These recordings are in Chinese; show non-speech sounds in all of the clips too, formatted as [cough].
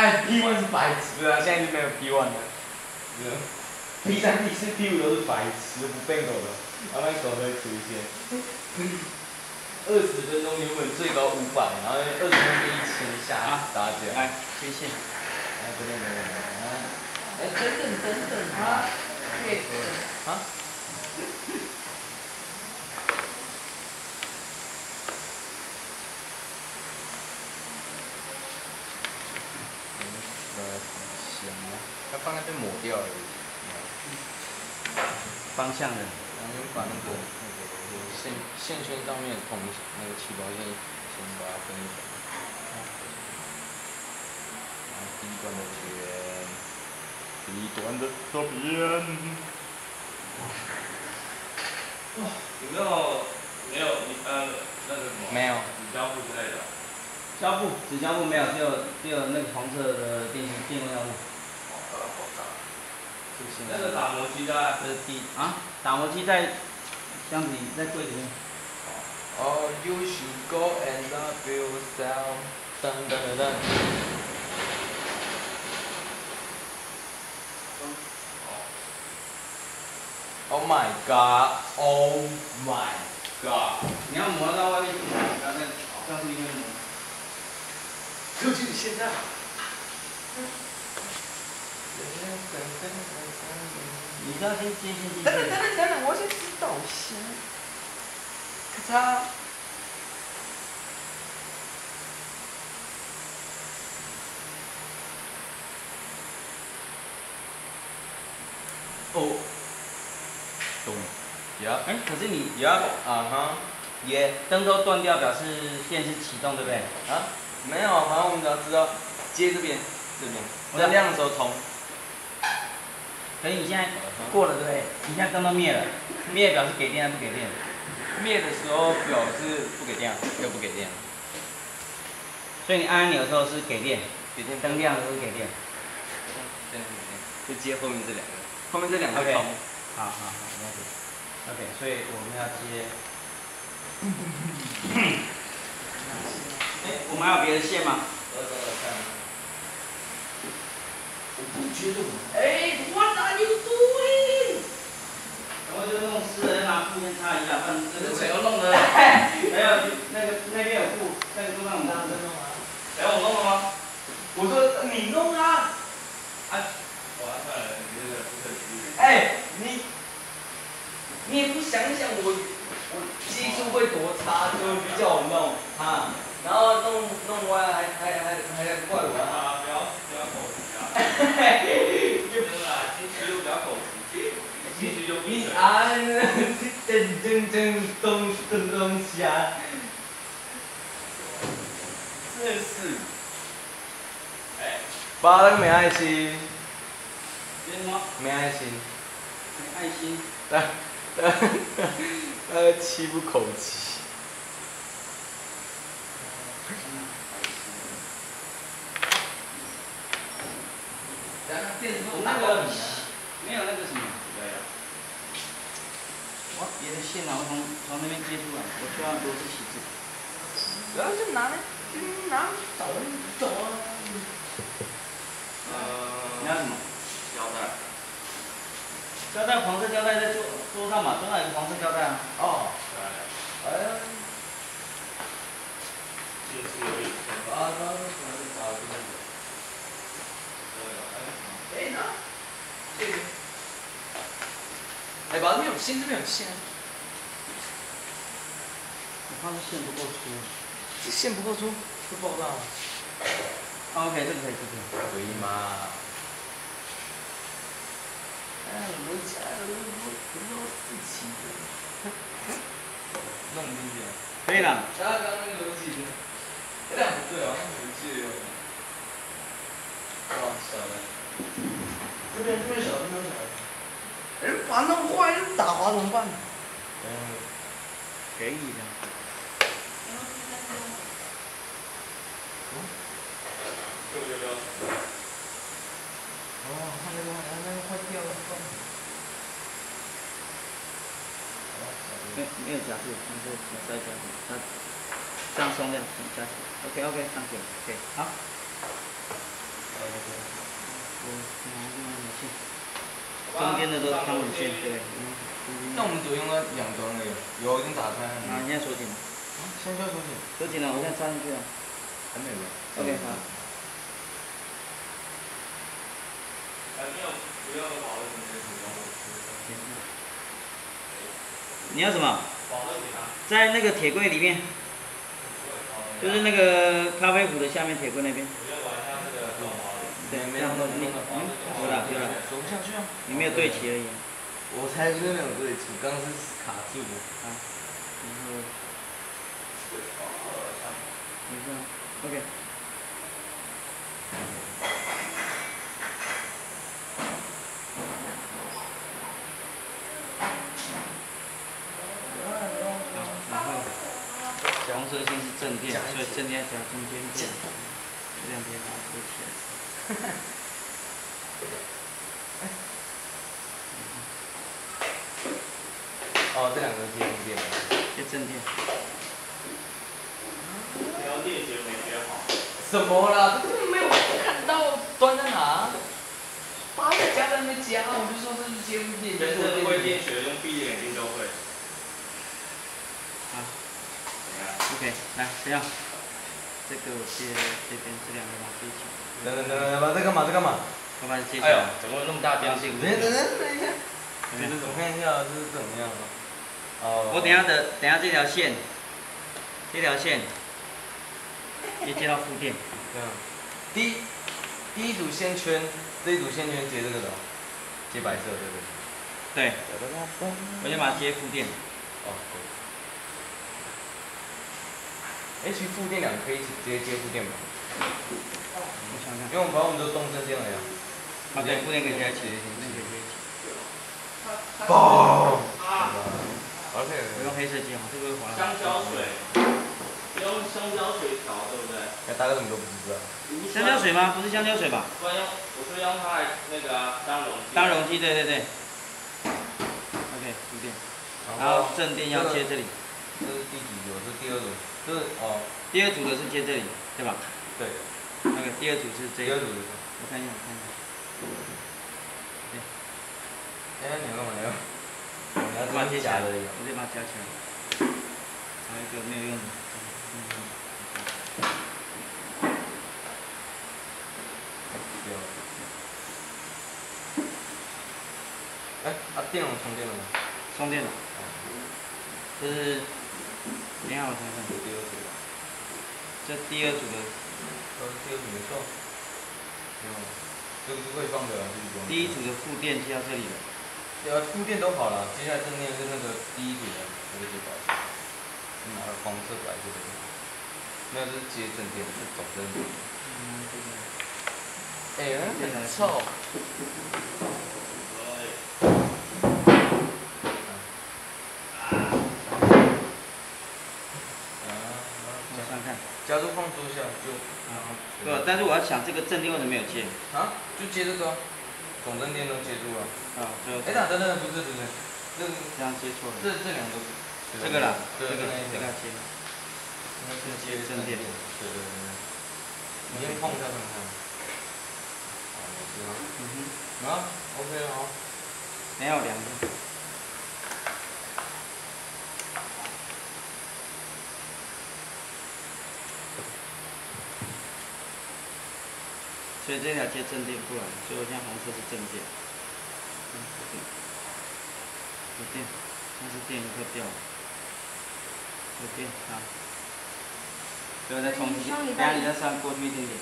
哎，P one 是白痴啊，现在就没有 P one 的。P 三、P 四、P 五都是白痴，不变狗的，慢慢狗会出现。二十分钟原本最高五百，然后二十分钟一千下打起来，谢谢。来这边没有啊？哎，等等等等啊！对，啊？它放那边抹掉而已。方向的，然后把那个那个线线圈上面铜那个起保线先把它分一分。然后第一段的边，第一段的这边。哇，有没有没有你呃那个什么？没有。纸胶布之类的。胶布，纸胶布没有，只有只有那个黄色的电电工胶布。那个打磨机在，这是第啊，打磨机在箱子里，在柜子里面。Oh, you should go and love yourself. 噔噔噔噔。Oh my god! Oh my god! 你要磨到外面去，不要在教室里面磨。就是现在。等等等等等等，我先知道先。咔嚓。哦。懂。呀。哎，可是你。呀。啊哈。耶。灯都断掉，表示电是启动，对不对？啊？没有，反正我们只要知道接这边，这边。在亮的时候通。可以，你现在过了对不对？你现在灯都灭了，灭表示给电还是不给电？灭的时候表示不给电，又不给电。所以你按按钮的时候是给电，给电。灯亮的时候是给电。就接后面这两个，后面这两个通。好好好，没问题。OK，所以我们要接。[laughs] [coughs] 哎，我们还有别的线吗？我找找看。哎，What are you doing？然后就弄湿了，拿布先擦一下，不然这个水要弄的？[laughs] 没有，那个那边有布，那个桌上我们拿着弄啊。哎，我弄了吗？我说你弄啊。啊，我看了，你这个不可思议。哎，你，你也不想想我，我技术会多差，就会叫我弄啊，然后弄弄歪还还还还要怪我啊，爸，那个没爱心。什么？没爱心。没爱心。他他他欺负口急。那个没有那个什么，我别的线啊，我从那边接出来，我需要螺丝起子。然后就拿来，拿走走啊。呃。你要什么？胶带。胶带，黄色胶带在桌桌上嘛，桌上有个黄色胶带啊。哦。哎。这是有一啊，那那那那那个。哎，那，这个，哎，把这边有线，这边有线。我怕这线不够粗。这线不够粗，会爆炸吗？OK，这个可以，这个可以吗？哎，我家都都都自己的，弄进去。可以了。刚刚那个东西，这样不对啊，逻辑有。哇，小的。这边这边小，这边小。哎，把弄坏了打滑怎么办？嗯，可以的。没，没有加速，那再加速，那加速量加。OK OK，上去。OK，好。中间的都看门线，对。那我们都用了两端的，有已经打开。啊，现在紧了。紧。紧了，我现在插进去了。还没有。OK，好。你要什么？在那个铁柜里面，就是那个咖啡壶的下面铁柜那边。对，没有你嗯，有了有了，走不下去啊。你没有对齐而已。我猜是没有对齐，刚刚是卡住。然后，没事啊，OK。红色线是正电，所以正电加中间电，这两边把它合起来。哦，这两个接不电。接正电。你要练学没学好，什么啦？这根本没有看到端在哪。把它夹在那边夹，我就说这是接不电。真正会电学用闭着眼睛都会。好怎样？，OK，来，这样，这个我接这边这两个把它接起来，等等等等，把这干嘛？这干嘛？我把它接起哎呦来。，怎么那么大标记？等等等等一下，我看一下这是怎么样啊？哦。我等下的，等下这条线，这条线，接接到负电，这样，第一第一组线圈，这一组线圈接这个的哦，接白色对不对。对，我先把它接负电，哦，对。H 负电两个可以一起直接接负电吧？我想想因，为我们把我们都动正电了呀。啊，对，负电可以接在一起，那可以接起。爆！OK。我用黑色接好，这个会滑。香蕉水，用香蕉水调，对不对？那大哥怎么都不知道？香蕉水吗？不是香蕉水吧？不然用，我是用它来那个啊当容器。当容器，对对对。OK，负电，然后正电要接这里，这是第几组？这是第二组。这是哦，第二组的是接这里，对吧？对。那个第二组是这个，第二组是。我看一下，我看一下。哎，你要干嘛呀？我要把它接起来，夹的我直接把它夹起来。还有一个没有用的，嗯有。哎，啊，电容充电了吗？充电了。这是，等一下我看看，第二组。这第二组的，呃，第二组没错。没有。这个是会放的，这个不用。第一组的负电接到这里了。呃，负电都好了，接下来正面是那个第一组的，那个接白色，拿了黄色白色的，没有，这是接正电，是总正电。嗯，这个。哎、臭。[laughs] 我想想看。加速放桌下就，啊，对，但是我要想这个正电为什么没有接？啊，就接这个啊，总正电都接住了。啊，最后哎、等等等，不是不是，这这样接错了。这这两个，这个啦，这，个那这个要接。那是接正电对对对对。你先碰一下看看。好。嗯哼。啊，OK 了啊。等一下我量一下。所以这条街正电不了，所以我现在红色是正电。嗯，对。有电，但是电快掉了。有电，好。所以我再等下你再上过去一点点。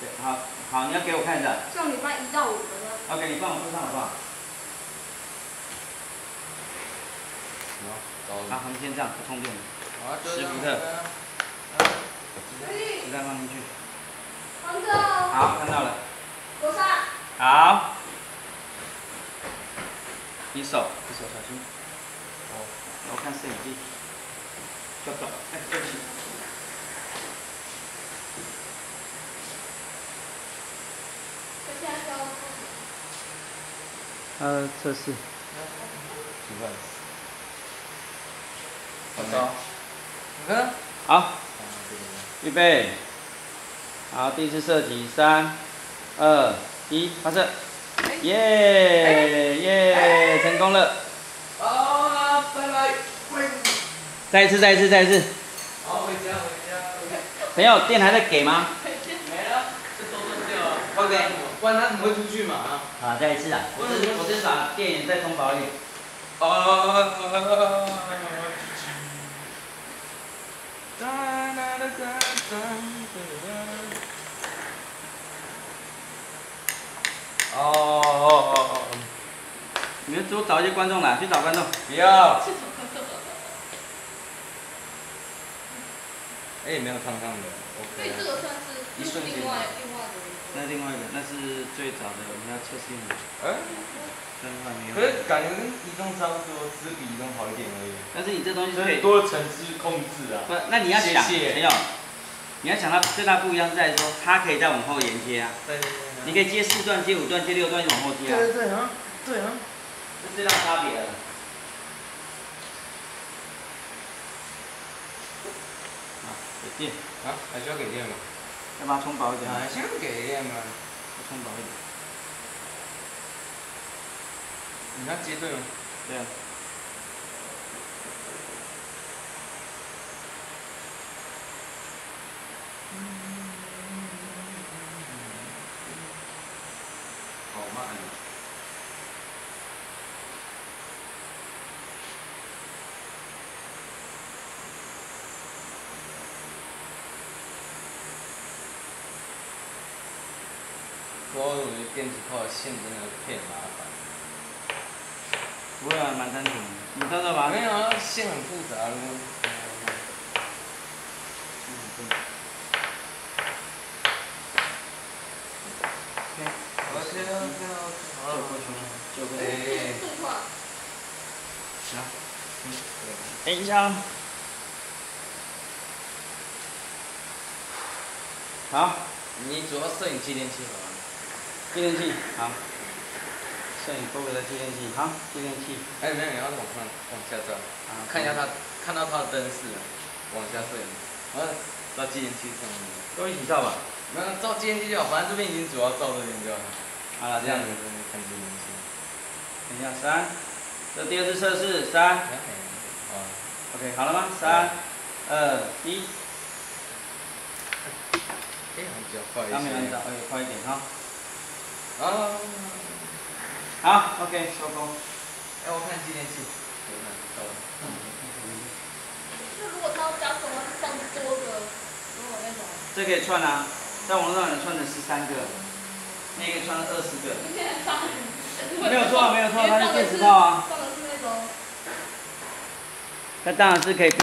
对，好，好，你要给我看一下。上礼拜一到五的呢，OK，你放我附上好不好？好，好，我们先这样，不充电十伏特子弹放进去。好，看到了。楼上，好。你手，你手小心。好，我看摄影机。走走，哎，对不起。呃，测试。吃饭。好的。你看。好，预备。好，第一次射击，三、二、一，发射。哎，耶耶，成功了！好，拜拜。再一次，再一次，再一次。好，回家，回家。朋友，电还在给吗？没了，这都断掉了。OK，不然他怎么会出去嘛？啊。好，再一次啊！我是我是把电源再充饱一点。哦。哦哦哦。你们多找一些观众来，去找观众。不要。哎，没有烫烫的所以这个算是一瞬间另外另外的那另外一个，那是最早的，我们要测试用的。哎，但是还没有。可是感觉跟移动差不多，只是比移动好一点而已。但是你这东西可以。多层次控制啊。不，那你要想，没有，你要想到最大不一样是在说，它可以再往后延贴啊。对对你可以接四段、接五段、接六段，就往后接啊。对对对啊，对啊。这最大差别了。啊，给电，啊，还需要给电吗？要把它充饱一点。啊，先给电吗？充饱一点。你要接对吗？对啊。我觉得电子炮的线真的偏麻烦。不会啊，蛮单纯的。你到时候把它没有啊，线很复杂的。OK OK OK，好了，就会。哎，动画。行。等一下。好，你主要摄影机电器好吗？继电器，好。摄影 focus 的继电器，好，继电器。哎，没有，你要往上往下照，啊，看一下它，看到它的灯是，往下摄影，然后到继电器上面。都一起照吧。没有照继电器就好，反正这边已经主要照这边就好。好了，这样子。看继电器。等一下，三。这第二次测试，三。好。OK，好了吗？三、二、一。哎，比较快一些。他没按照，哎，快一点哈。啊。好，OK，收工。哎，我看继电器。到了。那如果他要加什么放多个，如果那种。这可以串啊，在网络上能串成十三个，那个串二十个。没有错，没有错，它是电磁炮啊。放的是那种。那当然是可以。